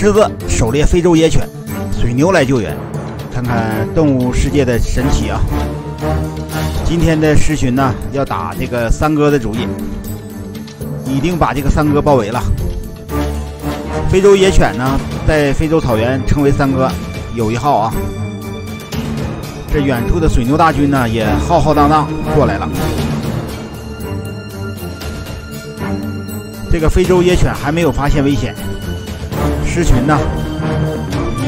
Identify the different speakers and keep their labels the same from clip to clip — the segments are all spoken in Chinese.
Speaker 1: 狮子狩猎非洲野犬，水牛来救援。看看动物世界的神奇啊！今天的狮群呢，要打这个三哥的主意，已经把这个三哥包围了。非洲野犬呢，在非洲草原称为三哥，有一号啊。这远处的水牛大军呢，也浩浩荡荡过来了。这个非洲野犬还没有发现危险，狮群呢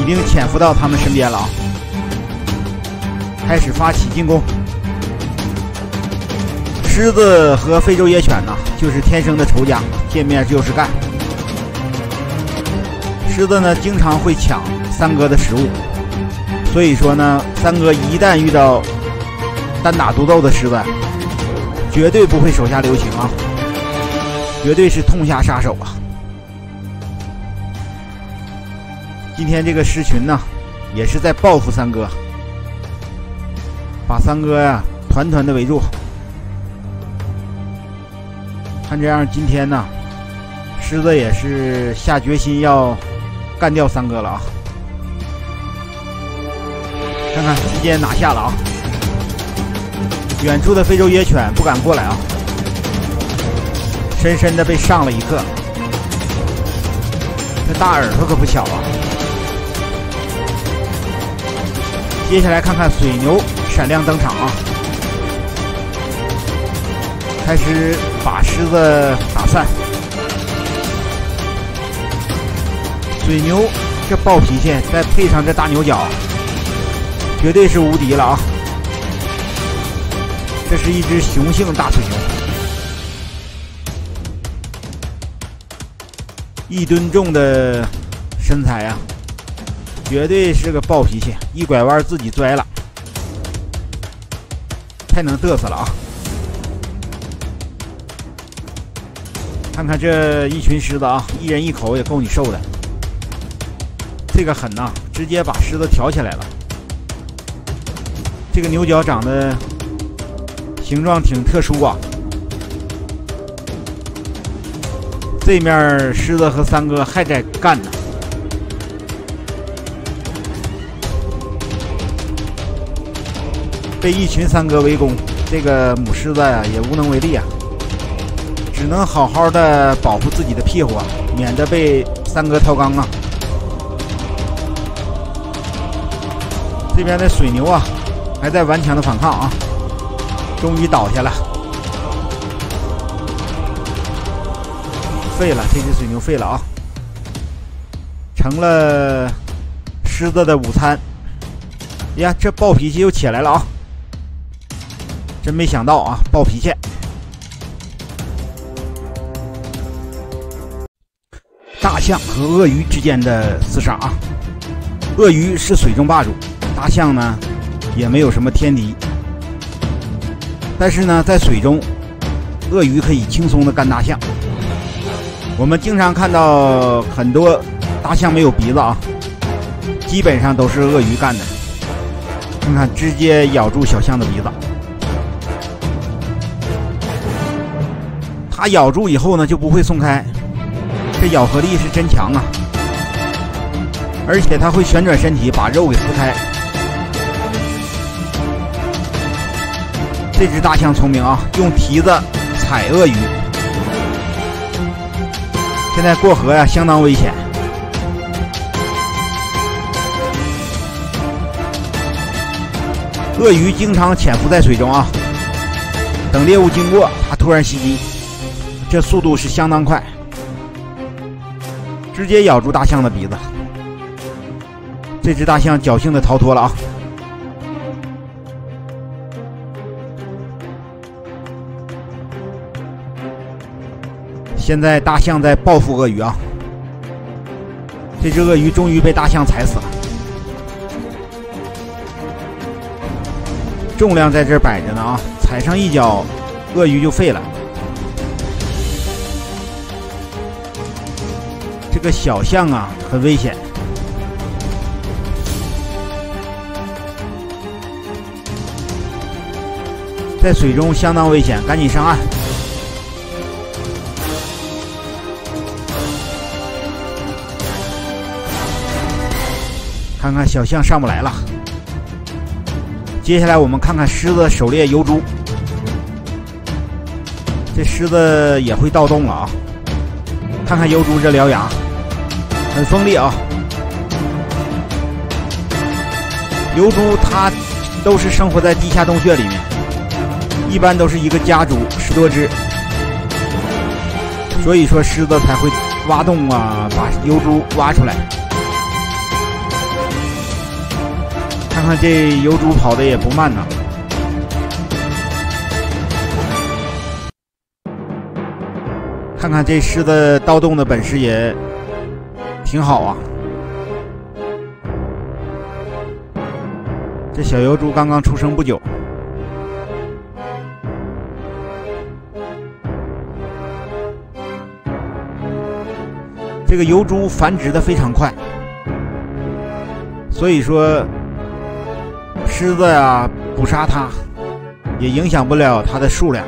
Speaker 1: 已经潜伏到他们身边了啊！开始发起进攻。狮子和非洲野犬呢，就是天生的仇家，见面就是干。狮子呢，经常会抢三哥的食物。所以说呢，三哥一旦遇到单打独斗的狮子，绝对不会手下留情啊，绝对是痛下杀手啊！今天这个狮群呢，也是在报复三哥，把三哥呀团团的围住。看这样，今天呢，狮子也是下决心要干掉三哥了啊！看看直接拿下了啊！远处的非洲野犬不敢过来啊，深深的被上了一课。这大耳朵可不小啊！接下来看看水牛闪亮登场啊，开始把狮子打散。水牛这暴脾气，再配上这大牛角。绝对是无敌了啊！这是一只雄性大水牛，一吨重的身材啊，绝对是个暴脾气，一拐弯自己拽了，太能嘚瑟了啊！看看这一群狮子啊，一人一口也够你受的，这个狠呐，直接把狮子挑起来了。这个牛角长得形状挺特殊啊！这面狮子和三哥还在干呢，被一群三哥围攻，这个母狮子呀也无能为力啊，只能好好的保护自己的屁股啊，免得被三哥掏缸啊！这边的水牛啊。还在顽强的反抗啊！终于倒下了，废了，这只水牛废了啊！成了狮子的午餐。呀，这暴脾气又起来了啊！真没想到啊，暴脾气！大象和鳄鱼之间的厮杀啊！鳄鱼是水中霸主，大象呢？也没有什么天敌，但是呢，在水中，鳄鱼可以轻松的干大象。我们经常看到很多大象没有鼻子啊，基本上都是鳄鱼干的。你看，直接咬住小象的鼻子，它咬住以后呢，就不会松开，这咬合力是真强啊！而且它会旋转身体，把肉给撕开。这只大象聪明啊，用蹄子踩鳄鱼。现在过河呀，相当危险。鳄鱼经常潜伏在水中啊，等猎物经过，它突然袭击，这速度是相当快，直接咬住大象的鼻子。这只大象侥幸的逃脱了啊。现在大象在报复鳄鱼啊！这只鳄鱼终于被大象踩死了，重量在这摆着呢啊！踩上一脚，鳄鱼就废了。这个小象啊，很危险，在水中相当危险，赶紧上岸。看看小象上不来了。接下来我们看看狮子狩猎疣猪。这狮子也会盗洞了啊！看看疣猪这獠牙，很锋利啊。疣猪它都是生活在地下洞穴里面，一般都是一个家族十多只，所以说狮子才会挖洞啊，把疣猪挖出来。看看这疣猪跑的也不慢呐，看看这狮子盗洞的本事也挺好啊。这小疣猪刚刚出生不久，这个疣猪繁殖的非常快，所以说狮子呀捕杀它也影响不了它的数量。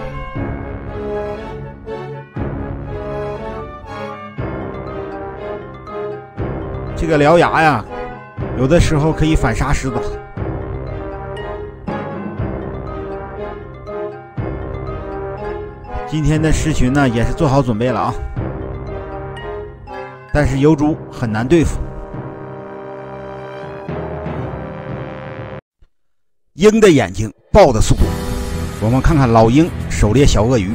Speaker 1: 这个獠牙呀，有的时候可以反杀狮子。今天的狮群呢，也是做好准备了啊。但是疣猪很难对付。鹰的眼睛，豹的速度。我们看看老鹰狩猎小鳄鱼。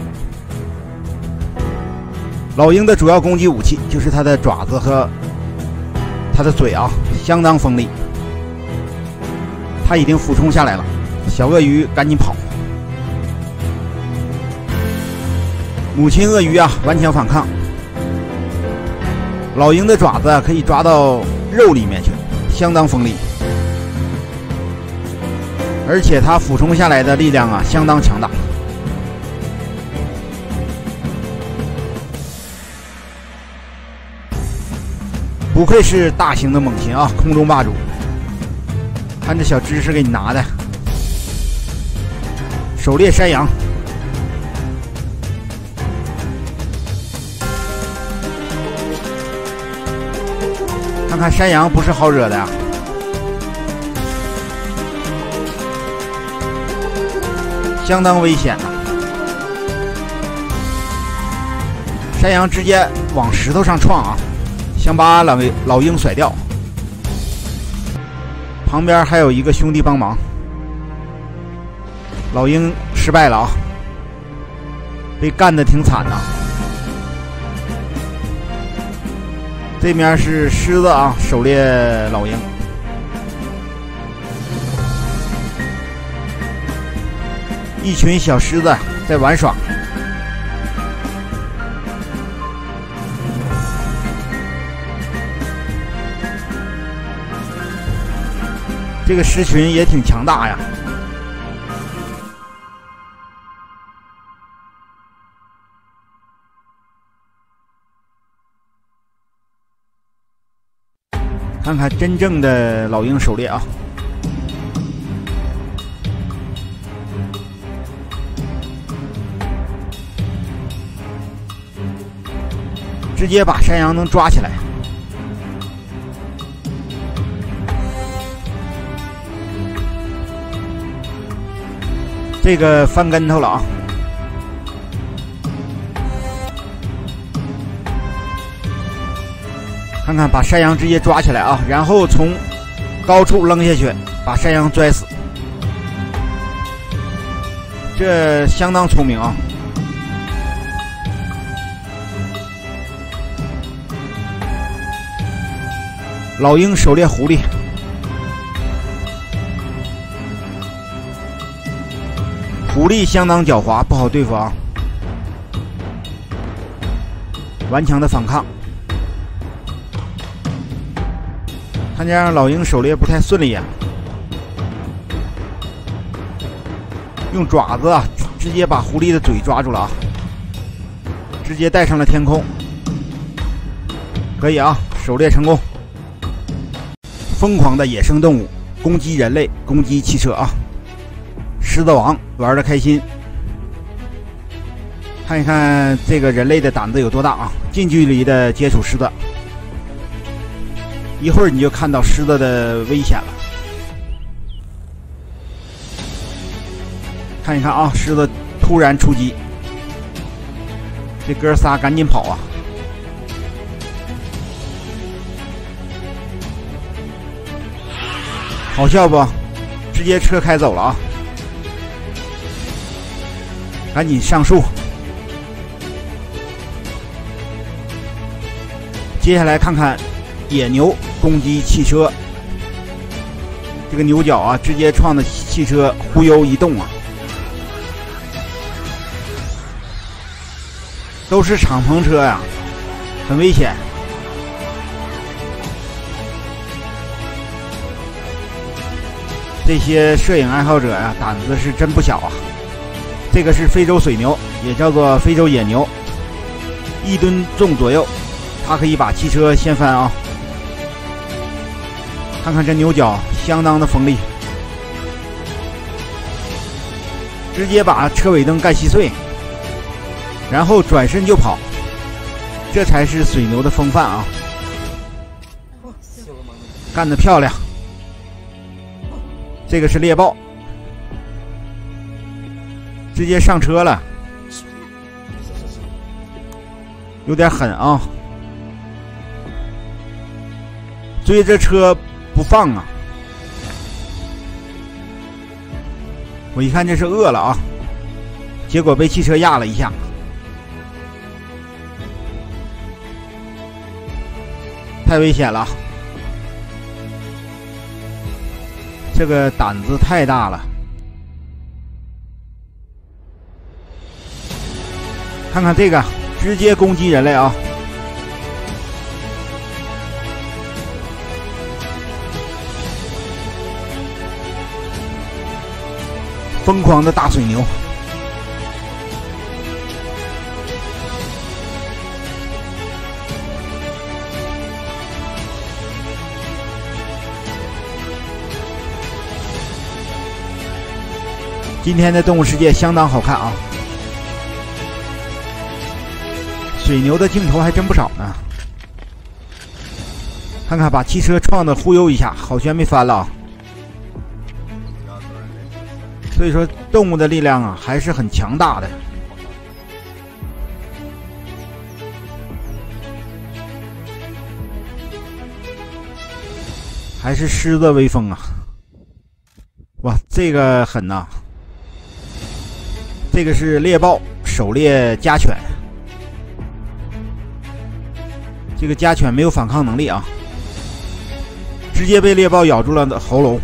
Speaker 1: 老鹰的主要攻击武器就是它的爪子和它的嘴啊，相当锋利。它已经俯冲下来了，小鳄鱼赶紧跑。母亲鳄鱼啊，顽强反抗。老鹰的爪子可以抓到肉里面去，相当锋利，而且它俯冲下来的力量啊，相当强大。不愧是大型的猛禽啊，空中霸主！看这小知识给你拿的，狩猎山羊。看看山羊不是好惹的呀，相当危险呐！山羊直接往石头上撞啊，想把老老鹰甩掉。旁边还有一个兄弟帮忙，老鹰失败了啊，被干的挺惨呐。这面是狮子啊，狩猎老鹰。一群小狮子在玩耍。这个狮群也挺强大呀。看看真正的老鹰狩猎啊！直接把山羊能抓起来，这个翻跟头了啊！看看，把山羊直接抓起来啊，然后从高处扔下去，把山羊拽死。这相当聪明啊！老鹰狩猎狐狸，狐狸相当狡猾，不好对付啊！顽强的反抗。看这样，老鹰狩猎不太顺利呀。用爪子啊，直接把狐狸的嘴抓住了啊，直接带上了天空。可以啊，狩猎成功。疯狂的野生动物攻击人类，攻击汽车啊！狮子王玩的开心。看一看这个人类的胆子有多大啊！近距离的接触狮子。一会儿你就看到狮子的危险了。看一看啊，狮子突然出击，这哥仨赶紧跑啊！好笑不？直接车开走了啊！赶紧上树。接下来看看野牛攻击汽车，这个牛角啊，直接撞的汽车忽悠一动啊！都是敞篷车呀，很危险。这些摄影爱好者呀，胆子是真不小啊！这个是非洲水牛，也叫做非洲野牛，一吨重左右，它可以把汽车掀翻啊！看看这牛角，相当的锋利，直接把车尾灯干稀碎。然后转身就跑，这才是水牛的风范啊！干得漂亮！这个是猎豹，直接上车了，有点狠啊！追着车不放啊！我一看这是饿了啊，结果被汽车压了一下。太危险了，这个胆子太大了。看看这个，直接攻击人类啊！疯狂的大水牛。今天的动物世界相当好看啊！水牛的镜头还真不少呢。看看把汽车撞的忽悠一下，好悬没翻了。所以说，动物的力量啊还是很强大的，还是狮子威风啊！哇，这个狠呐！这个是猎豹狩猎家犬，这个家犬没有反抗能力啊，直接被猎豹咬住了的喉咙。